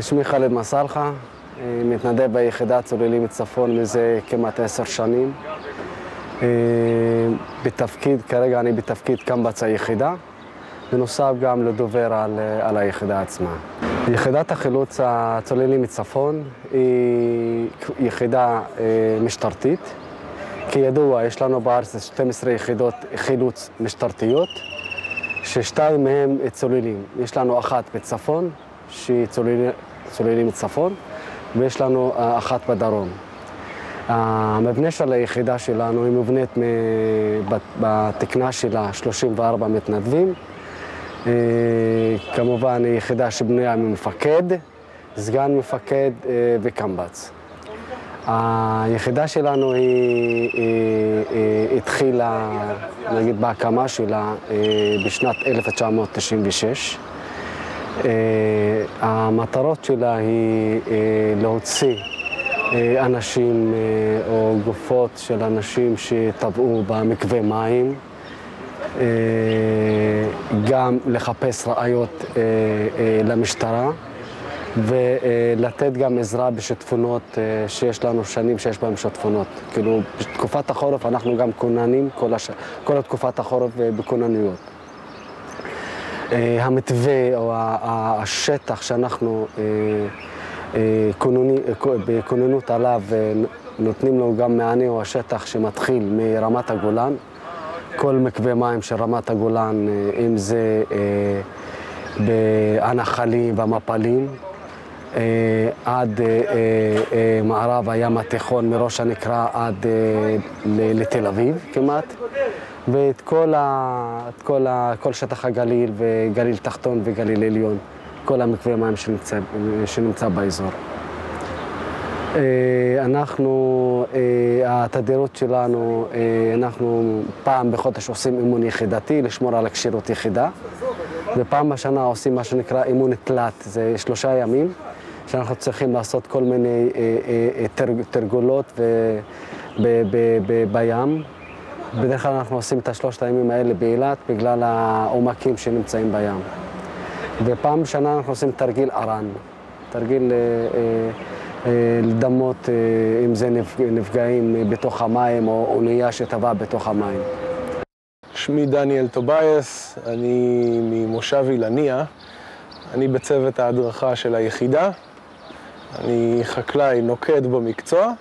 שמי חאלד מסלחה, מתנדב ביחידת צוללים מצפון מזה כמעט עשר שנים. בתפקיד, כרגע אני בתפקיד קמב"ץ היחידה, בנוסף גם לדובר על, על היחידה עצמה. יחידת החילוץ הצוללים מצפון היא יחידה משטרתית. כידוע, יש לנו בארץ 12 יחידות חילוץ משטרתיות, ששתיים מהן צוללים. יש לנו אחת בצפון, שהיא צוללים, מצפון, ויש לנו אחת בדרום. המבנה של היחידה שלנו היא מבנית בתקנה שלה 34 מתנדבים. כמובן, היא יחידה שבנויה ממפקד, סגן מפקד וקמב"ץ. היחידה שלנו היא, היא, היא התחילה, נגיד, בהקמה שלה בשנת 1996. המטרות שלה היא להוציא אנשים או גופות של אנשים שטבעו במקווה מים, גם לחפש ראיות למשטרה ולתת גם עזרה בשיטפונות שיש לנו שנים שיש בהם שיטפונות. כאילו, בתקופת החורף אנחנו גם כוננים כל, הש... כל תקופת החורף בכוננויות. המתווה או השטח שאנחנו בכוננות עליו נותנים לו גם מענה הוא השטח שמתחיל מרמת הגולן. כל מקווה מים של רמת הגולן, אם זה הנחלים והמפלים, עד מערב הים התיכון, מראש הנקרא עד לתל אביב כמעט. ואת כל, ה, כל, ה, כל שטח הגליל וגליל תחתון וגליל עליון, כל המקווה מים שנמצא, שנמצא באזור. אנחנו, התדירות שלנו, אנחנו פעם בחודש עושים אימון יחידתי, לשמור על הכשירות יחידה, ופעם בשנה עושים מה שנקרא אימון תלת, זה שלושה ימים, שאנחנו צריכים לעשות כל מיני תרגולות בים. בדרך כלל אנחנו עושים את השלושת הימים האלה באילת בגלל העומקים שנמצאים בים. ופעם בשנה אנחנו עושים תרגיל ארן, תרגיל לדמות אם זה נפגעים בתוך המים או אונייה שטבעה בתוך המים. שמי דניאל טובייס, אני ממושב אילניה, אני בצוות ההדרכה של היחידה, אני חקלאי נוקד במקצוע,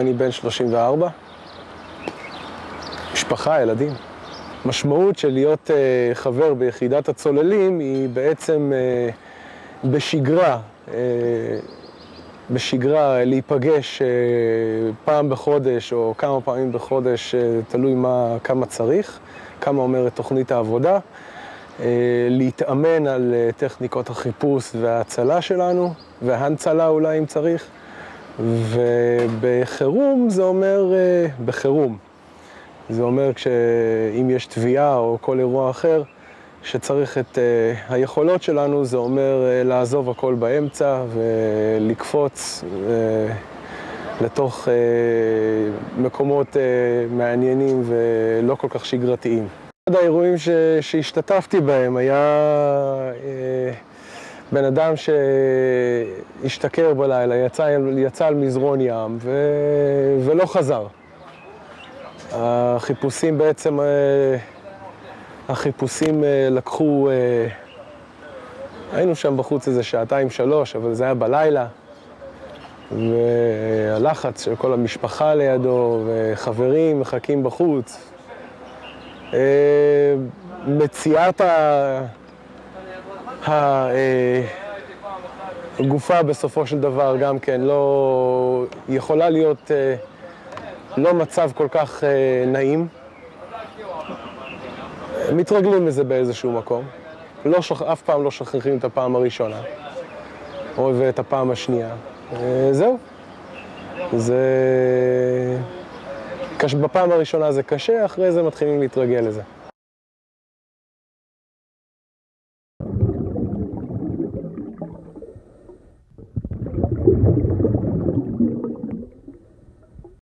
אני בן 34. משפחה, ילדים. משמעות של להיות uh, חבר ביחידת הצוללים היא בעצם uh, בשגרה, בשגרה להיפגש פעם בחודש או כמה פעמים בחודש, תלוי מה, כמה צריך, כמה אומרת תוכנית העבודה, להתאמן על uh, טכניקות החיפוש וההצלה שלנו, והנצלה אולי אם צריך, ובחירום זה אומר uh, בחירום. זה אומר שאם יש תביעה או כל אירוע אחר שצריך את היכולות שלנו, זה אומר לעזוב הכל באמצע ולקפוץ לתוך מקומות מעניינים ולא כל כך שגרתיים. אחד האירועים ש... שהשתתפתי בהם היה uh, בן אדם שהשתכר בלילה, יצא, יצא על מזרון ים ו... ולא חזר. החיפושים בעצם, החיפושים לקחו, היינו שם בחוץ איזה שעתיים שלוש, אבל זה היה בלילה, והלחץ של כל המשפחה לידו, וחברים מחכים בחוץ. מציאת הגופה בסופו של דבר גם כן לא יכולה להיות לא מצב כל כך אה, נעים. מתרגלים לזה באיזשהו מקום. לא שוכ... אף פעם לא שוכחים את הפעם הראשונה, או ואת הפעם השנייה. אה, זהו. זה... בפעם הראשונה זה קשה, אחרי זה מתחילים להתרגל לזה.